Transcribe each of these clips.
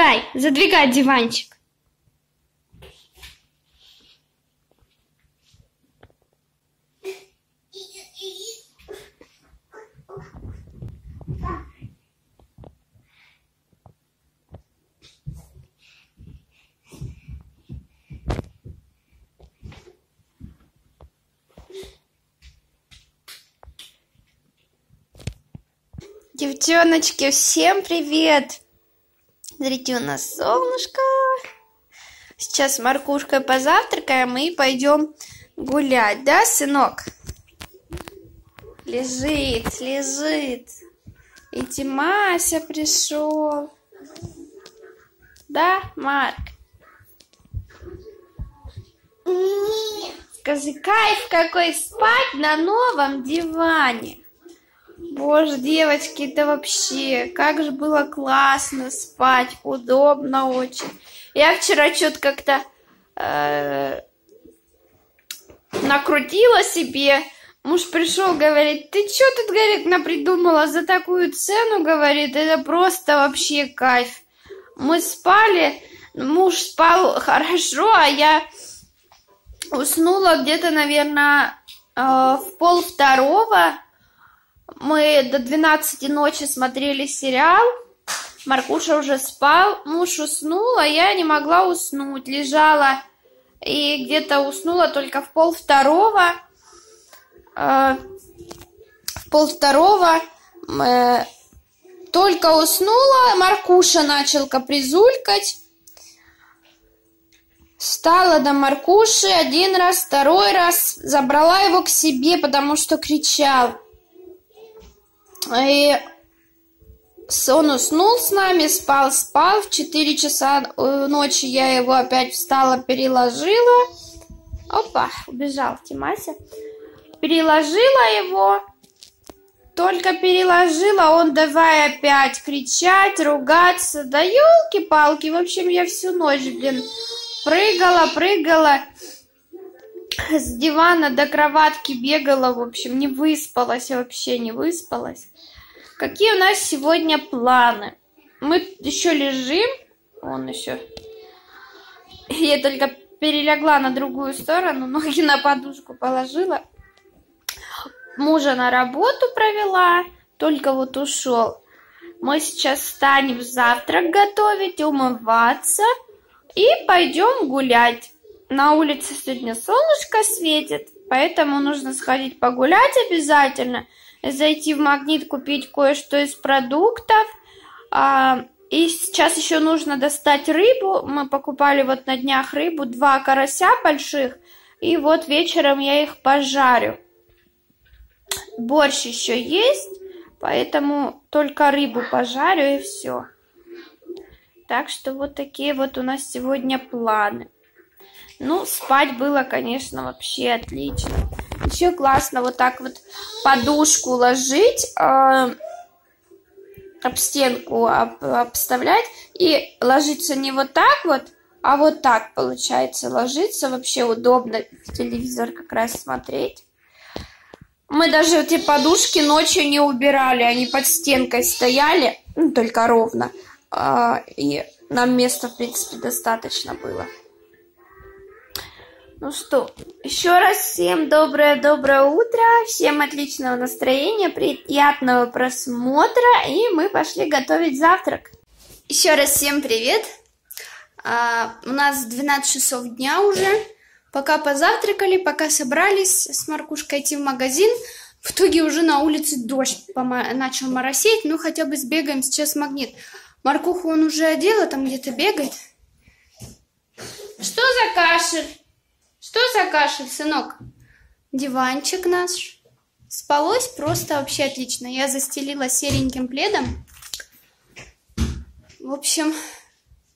Задвигай, задвигай диванчик. Девчоночки, всем привет! Смотрите, у нас солнышко. Сейчас с Маркушкой позавтракаем и пойдем гулять, да, сынок? Лежит, лежит. И Тимася пришел. Да, Марк? Скажи, кайф какой спать на новом диване. Боже, девочки, это вообще, как же было классно спать, удобно очень. Я вчера что-то как-то э, накрутила себе. Муж пришел, говорит, ты что тут, говорит, напридумала за такую цену, говорит, это просто вообще кайф. Мы спали, муж спал хорошо, а я уснула где-то, наверное, э, в пол второго мы до 12 ночи смотрели сериал. Маркуша уже спал, муж уснул, а я не могла уснуть. Лежала и где-то уснула только в пол второго. Э, в пол второго э, только уснула, Маркуша начал капризулькать. Встала до Маркуши один раз, второй раз, забрала его к себе, потому что кричал. И он уснул с нами, спал, спал. В 4 часа э, ночи я его опять встала, переложила. Опа, убежал Тимася. Переложила его. Только переложила, он давай опять кричать, ругаться. Да елки-палки, в общем, я всю ночь, блин, прыгала, прыгала с дивана до кроватки бегала, в общем, не выспалась, вообще не выспалась. Какие у нас сегодня планы? Мы еще лежим, он еще. Я только перелегла на другую сторону, ноги на подушку положила. Мужа на работу провела, только вот ушел. Мы сейчас станем завтрак готовить, умываться и пойдем гулять. На улице сегодня солнышко светит, поэтому нужно сходить погулять обязательно, зайти в магнит, купить кое-что из продуктов. А, и сейчас еще нужно достать рыбу. Мы покупали вот на днях рыбу, два карася больших, и вот вечером я их пожарю. Борщ еще есть, поэтому только рыбу пожарю и все. Так что вот такие вот у нас сегодня планы. Ну, спать было, конечно, вообще отлично. Еще классно вот так вот подушку ложить, э, об стенку об, обставлять и ложиться не вот так вот, а вот так получается ложиться. Вообще удобно телевизор как раз смотреть. Мы даже эти подушки ночью не убирали, они под стенкой стояли, ну, только ровно. Э, и нам места, в принципе, достаточно было. Ну что, еще раз всем доброе-доброе утро, всем отличного настроения, приятного просмотра, и мы пошли готовить завтрак. Еще раз всем привет. А, у нас 12 часов дня уже. Пока позавтракали, пока собрались с Маркушкой идти в магазин, в итоге уже на улице дождь начал моросить, ну хотя бы сбегаем сейчас в магнит. Маркуху он уже одел, а там где-то бегает. Что за кашель? Что за кашель, сынок? Диванчик наш. Спалось просто вообще отлично. Я застелила сереньким пледом. В общем...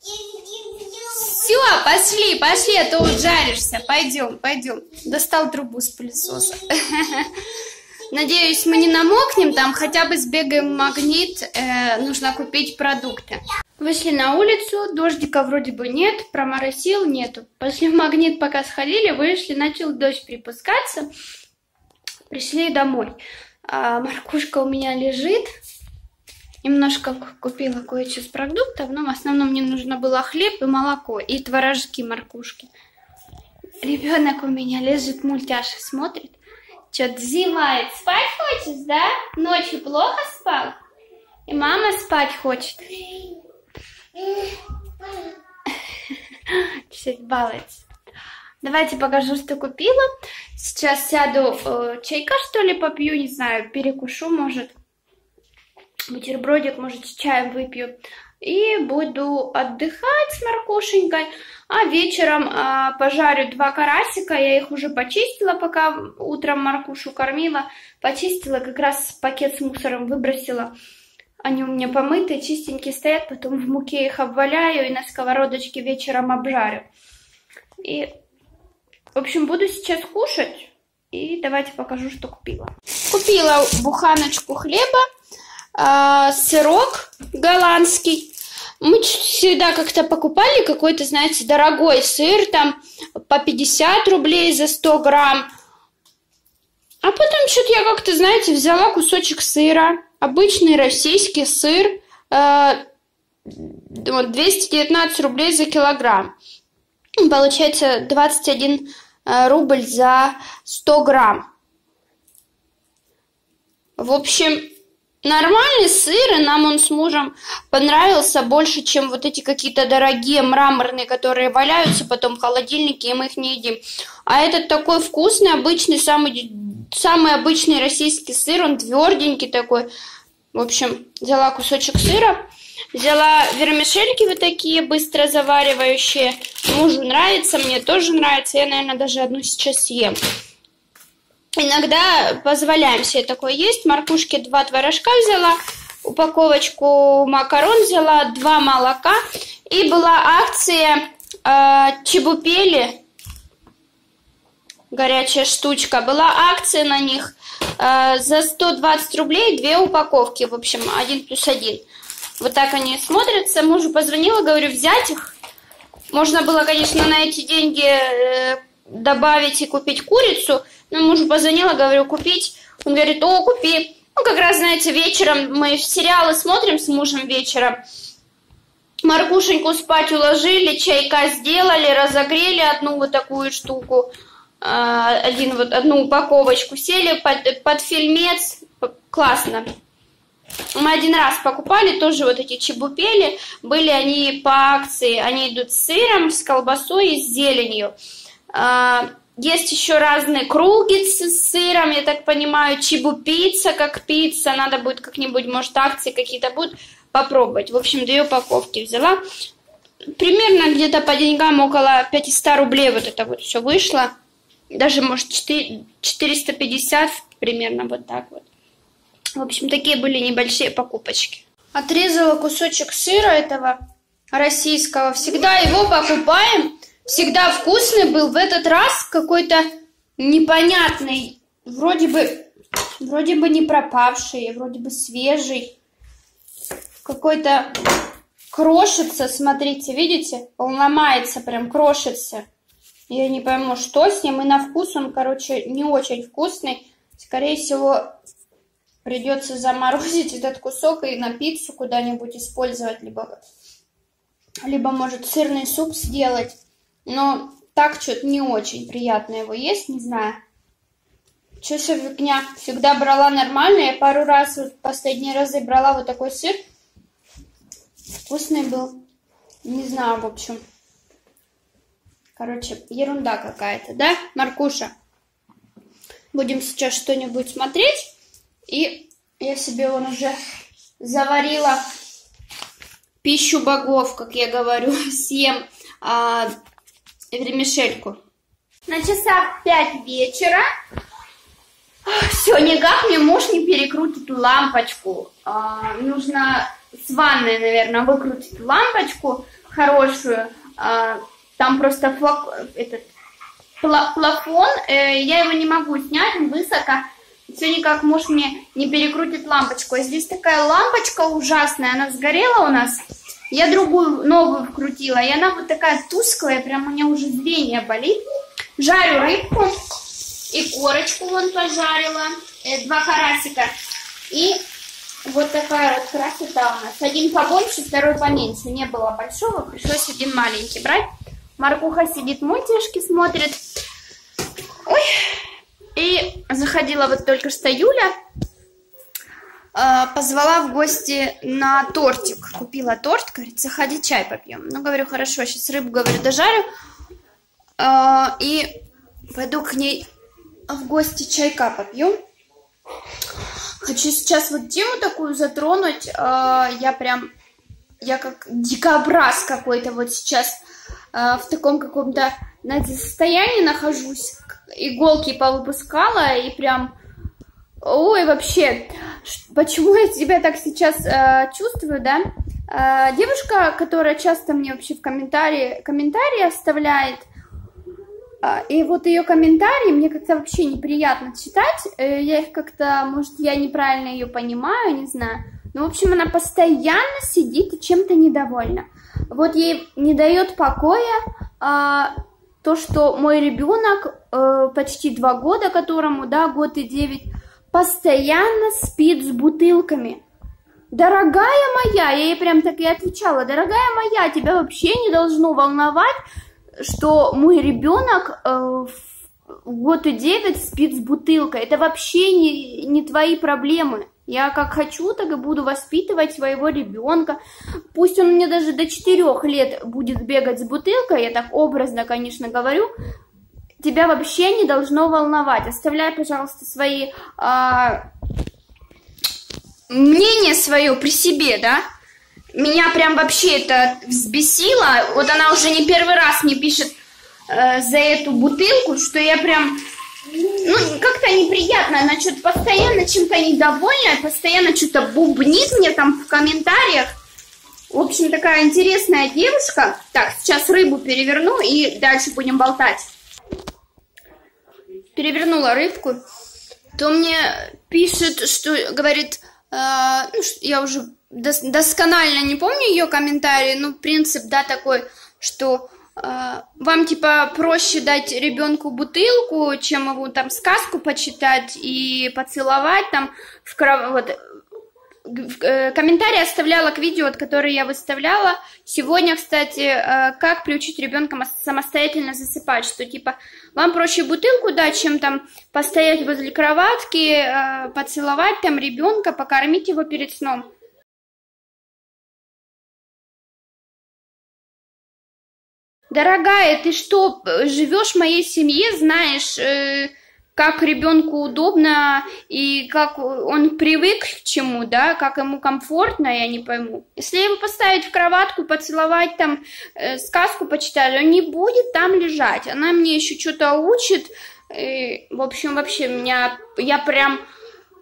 Все, пошли, пошли, а то ужаришься. Пойдем, пойдем. Достал трубу с пылесоса. Надеюсь, мы не намокнем там, хотя бы сбегаем в магнит. Э, нужно купить продукты. Вышли на улицу, дождика вроде бы нет, проморосил нету. Пошли в магнит, пока сходили, вышли, начал дождь припускаться. Пришли домой. А Маркушка у меня лежит. Немножко купила кое-что с продуктов, но в основном мне нужно было хлеб и молоко, и творожки, моркушки. Ребенок у меня лежит, мультяша смотрит, что-то зевает. Спать хочешь, да? Ночью плохо спал? И мама спать хочет. Чуть балуется. Давайте покажу, что купила. Сейчас сяду, э, чайка что ли попью, не знаю, перекушу, может бутербродик, может, с чаем выпью. И буду отдыхать с Маркушенькой. А вечером а, пожарю два карасика. Я их уже почистила, пока утром Маркушу кормила. Почистила, как раз пакет с мусором выбросила. Они у меня помытые, чистенькие стоят. Потом в муке их обваляю и на сковородочке вечером обжарю. И, в общем, буду сейчас кушать. И давайте покажу, что купила. Купила буханочку хлеба э, сырок голландский. Мы всегда как-то покупали какой-то, знаете, дорогой сыр, там по 50 рублей за 100 грамм. А потом что-то я как-то, знаете, взяла кусочек сыра, обычный российский сыр, э, 219 рублей за килограмм. Получается 21 э, рубль за 100 грамм. В общем, Нормальный сыр, и нам он с мужем понравился больше, чем вот эти какие-то дорогие мраморные, которые валяются потом в холодильнике, и мы их не едим. А этот такой вкусный, обычный, самый, самый обычный российский сыр, он тверденький такой. В общем, взяла кусочек сыра, взяла вермишельки вот такие быстро заваривающие. Мужу нравится, мне тоже нравится, я, наверное, даже одну сейчас съем. Иногда позволяем себе такое есть. Моркушки два творожка взяла, упаковочку макарон взяла, два молока. И была акция э, чебупели, горячая штучка. Была акция на них э, за 120 рублей, две упаковки, в общем, один плюс один. Вот так они смотрятся. Мужу позвонила, говорю, взять их. Можно было, конечно, на эти деньги э, добавить и купить курицу, ну, мужу позвонила, говорю, купить. Он говорит, о, купи. Ну, как раз, знаете, вечером мы сериалы смотрим с мужем вечером. Маркушеньку спать уложили, чайка сделали, разогрели одну вот такую штуку, а, один вот, одну упаковочку, сели под, под фильмец, классно. Мы один раз покупали тоже вот эти чебупели, были они по акции, они идут с сыром, с колбасой и с зеленью. Есть еще разные кругицы с сыром, я так понимаю, чебу-пицца, как пицца. Надо будет как-нибудь, может, акции какие-то будут попробовать. В общем, две упаковки взяла. Примерно где-то по деньгам около 500 рублей вот это вот все вышло. Даже, может, 4, 450 примерно вот так вот. В общем, такие были небольшие покупочки. Отрезала кусочек сыра этого российского. Всегда его покупаем всегда вкусный был. В этот раз какой-то непонятный, вроде бы, вроде бы не пропавший, вроде бы свежий. Какой-то крошится, смотрите, видите? Он ломается, прям крошится. Я не пойму, что с ним. И на вкус он, короче, не очень вкусный. Скорее всего, придется заморозить этот кусок и на пиццу куда-нибудь использовать. Либо, либо, может, сырный суп сделать. Но так что-то не очень приятно его есть, не знаю. Что фигня? Всегда брала нормально. Я пару раз, вот последние разы брала вот такой сыр. Вкусный был. Не знаю, в общем. Короче, ерунда какая-то, да, Маркуша? Будем сейчас что-нибудь смотреть. И я себе вон уже заварила пищу богов, как я говорю, съем а, вермишельку. На часах 5 вечера. Все, никак мне муж не перекрутит лампочку. А, нужно с ванной, наверное, выкрутить лампочку хорошую. А, там просто флак, этот плафон, э, я его не могу снять, он высоко. Все никак муж мне не перекрутит лампочку. А здесь такая лампочка ужасная, она сгорела у нас. Я другую новую вкрутила, и она вот такая тусклая, прям у меня уже зрение болит. Жарю рыбку и корочку вон пожарила, э, два карасика. И Вот такая вот красота у нас. Один побольше, второй поменьше. Не было большого, пришлось один маленький брать. Маркуха сидит, мультишки смотрит. Ой. И заходила вот только что Юля. Э, позвала в гости на тортик. Купила торт, говорит, заходи чай попьем. Ну, говорю, хорошо, сейчас рыбу, говорю, дожарю. Э, и пойду к ней в гости чайка попьем. Хочу сейчас вот тему такую затронуть. Э, я прям, я как дикобраз какой-то вот сейчас в таком каком-то, знаете, состоянии нахожусь. Иголки повыпускала и прям... Ой, вообще, почему я себя так сейчас э, чувствую, да? Э, девушка, которая часто мне вообще в комментарии, комментарии оставляет, а, и вот ее комментарии мне как-то вообще неприятно читать. Э, я их как-то, может, я неправильно ее понимаю, не знаю. Но, в общем, она постоянно сидит и чем-то недовольна. Вот ей не дает покоя а, то, что мой ребенок, а, почти два года которому, да, год и девять, постоянно спит с бутылками. Дорогая моя, я ей прям так и отвечала, дорогая моя, тебя вообще не должно волновать, что мой ребенок э, год и девять спит с бутылкой. Это вообще не, не твои проблемы. Я как хочу, так и буду воспитывать своего ребенка. Пусть он мне даже до четырех лет будет бегать с бутылкой, я так образно, конечно, говорю. Тебя вообще не должно волновать. Оставляй, пожалуйста, свои а, мнение свое при себе, да? меня прям вообще это взбесило. Вот она уже не первый раз мне пишет э, за эту бутылку, что я прям, ну, как-то неприятно. Она что-то постоянно чем-то недовольна, постоянно что-то бубнит мне там в комментариях. В общем, такая интересная девушка. Так, сейчас рыбу переверну и дальше будем болтать. Перевернула рыбку. То мне пишет, что говорит, э, ну, я уже дос досконально не помню ее комментарии, но принцип, да, такой, что э, вам, типа, проще дать ребенку бутылку, чем его там сказку почитать и поцеловать там в кров... вот, комментарии оставляла к видео, которые я выставляла. Сегодня, кстати, э, как приучить ребенка самостоятельно засыпать, что типа вам проще бутылку дать, чем там постоять возле кроватки, э, поцеловать там ребенка, покормить его перед сном. Дорогая, ты что, живешь в моей семье, знаешь, как ребенку удобно и как он привык к чему, да, как ему комфортно, я не пойму. Если его поставить в кроватку, поцеловать там, э, сказку почитать, он не будет там лежать. Она мне еще что-то учит. И, в общем, вообще меня, я прям,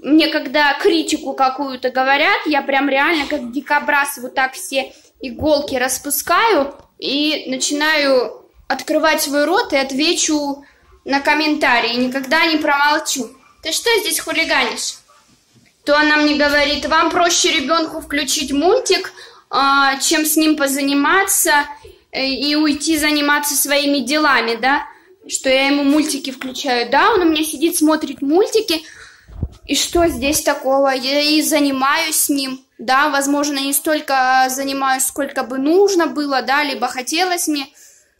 мне когда критику какую-то говорят, я прям реально как дикобраз вот так все иголки распускаю и начинаю открывать свой рот и отвечу на комментарии, никогда не промолчу. Ты что здесь хулиганишь? То она мне говорит, вам проще ребенку включить мультик, а, чем с ним позаниматься э, и уйти заниматься своими делами, да? Что я ему мультики включаю. Да, он у меня сидит, смотрит мультики. И что здесь такого? Я и занимаюсь с ним. Да, возможно, не столько занимаюсь, сколько бы нужно было, да, либо хотелось мне.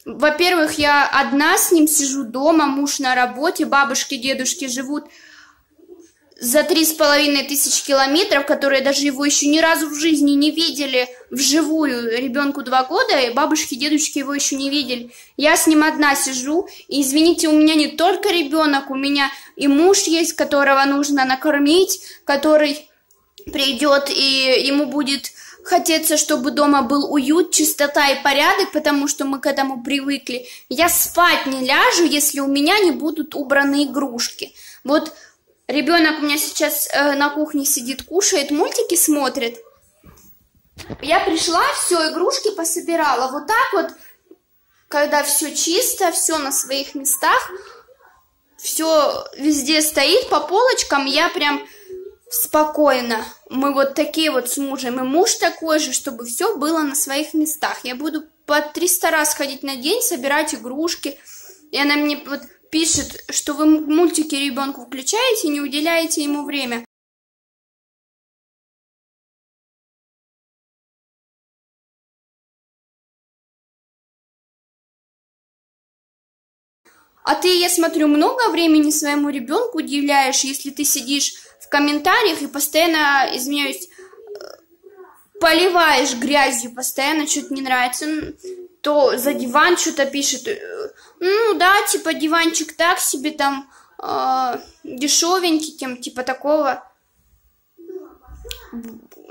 Во-первых, я одна с ним сижу дома, муж на работе, бабушки, дедушки живут за три с половиной тысяч километров, которые даже его еще ни разу в жизни не видели вживую. Ребенку два года, и бабушки, дедушки его еще не видели. Я с ним одна сижу, и извините, у меня не только ребенок, у меня и муж есть, которого нужно накормить, который придет и ему будет хотеться, чтобы дома был уют, чистота и порядок, потому что мы к этому привыкли. Я спать не ляжу, если у меня не будут убраны игрушки. Вот ребенок у меня сейчас э, на кухне сидит, кушает, мультики смотрит. Я пришла, все, игрушки пособирала. Вот так вот, когда все чисто, все на своих местах, все везде стоит по полочкам, я прям спокойно. Мы вот такие вот с мужем, и муж такой же, чтобы все было на своих местах. Я буду по 300 раз ходить на день, собирать игрушки. И она мне вот пишет, что вы мультики ребенку включаете, не уделяете ему время. А ты, я смотрю, много времени своему ребенку уделяешь, если ты сидишь в комментариях и постоянно, извиняюсь, поливаешь грязью, постоянно что-то не нравится, то за диван что-то пишет. Ну да, типа диванчик так себе там э, дешевенький, тем типа такого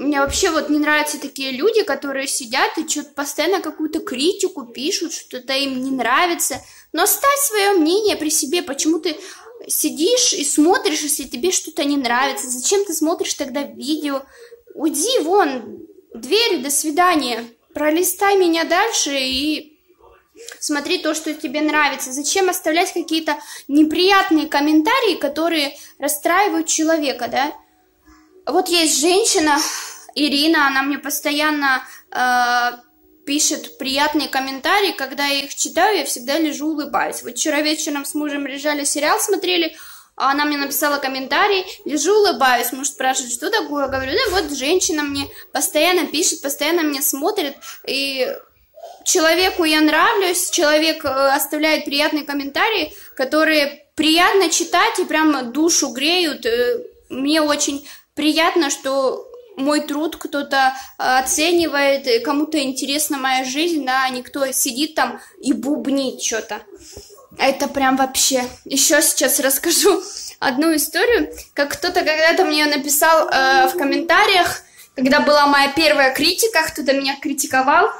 мне вообще вот не нравятся такие люди, которые сидят и что-то постоянно какую-то критику пишут, что-то им не нравится. Но оставь свое мнение при себе. Почему ты сидишь и смотришь, если тебе что-то не нравится? Зачем ты смотришь тогда видео? Уйди вон, двери, до свидания. Пролистай меня дальше и смотри то, что тебе нравится. Зачем оставлять какие-то неприятные комментарии, которые расстраивают человека, да? Вот есть женщина, Ирина, она мне постоянно э, пишет приятные комментарии, когда я их читаю, я всегда лежу, улыбаюсь. Вот вчера вечером с мужем лежали, сериал смотрели, а она мне написала комментарий, лежу, улыбаюсь, муж спрашивает, что такое, говорю, да вот женщина мне постоянно пишет, постоянно меня смотрит, и человеку я нравлюсь, человек э, оставляет приятные комментарии, которые приятно читать и прям душу греют, э, мне очень приятно, что мой труд кто-то э, оценивает, кому-то интересна моя жизнь, да, а никто сидит там и бубнит что-то. Это прям вообще. Еще сейчас расскажу одну историю, как кто-то когда-то мне написал э, в комментариях, когда была моя первая критика, кто-то меня критиковал.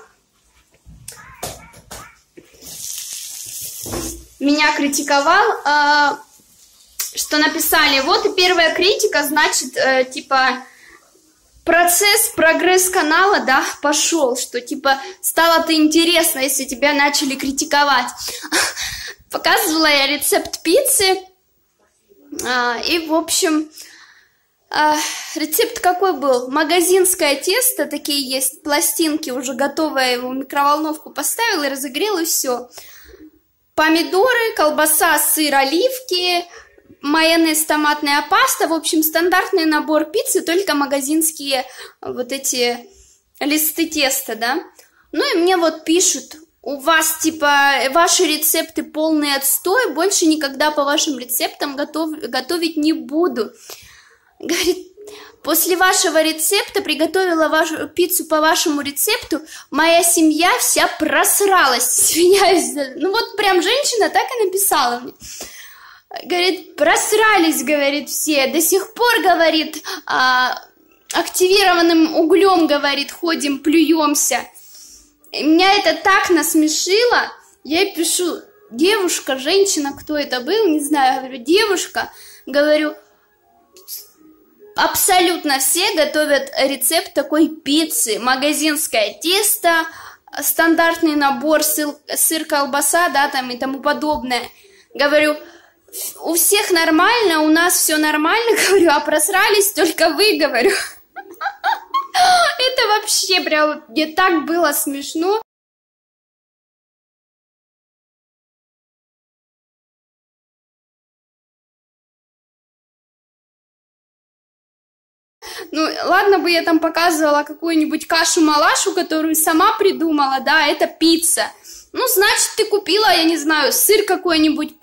Меня критиковал, э, что написали, вот и первая критика, значит, э, типа, процесс, прогресс канала, да, пошел, что типа стало ты интересно, если тебя начали критиковать. Показывала я рецепт пиццы, а, и, в общем, а, рецепт какой был? Магазинское тесто, такие есть пластинки, уже готовое, его в микроволновку поставила и разогрела, и все. Помидоры, колбаса, сыр, оливки, майонез, томатная паста, в общем, стандартный набор пиццы, только магазинские вот эти листы теста, да. Ну и мне вот пишут, у вас, типа, ваши рецепты полный отстой, больше никогда по вашим рецептам готов, готовить не буду. Говорит, после вашего рецепта приготовила вашу пиццу по вашему рецепту, моя семья вся просралась, извиняюсь. Ну вот прям женщина так и написала мне. Говорит, просрались, говорит, все. До сих пор, говорит, а, активированным углем, говорит, ходим, плюемся. И меня это так насмешило. Я пишу, девушка, женщина, кто это был, не знаю. говорю, девушка, говорю, абсолютно все готовят рецепт такой пиццы. Магазинское тесто, стандартный набор, сыр, сыр колбаса, да, там и тому подобное. Говорю, у всех нормально, у нас все нормально, говорю, а просрались только вы, говорю. Это вообще прям, мне так было смешно. Ну, ладно бы я там показывала какую-нибудь кашу-малашу, которую сама придумала, да, это пицца. Ну, значит, ты купила, я не знаю, сыр какой-нибудь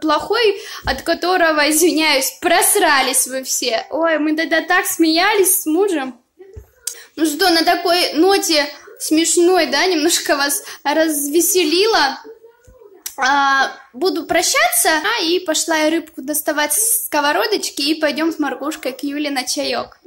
плохой, от которого, извиняюсь, просрались вы все. Ой, мы тогда так смеялись с мужем. Ну что, на такой ноте смешной, да, немножко вас развеселила. А, буду прощаться, а, и пошла я рыбку доставать с сковородочки, и пойдем с Маргушкой к Юле на чаек.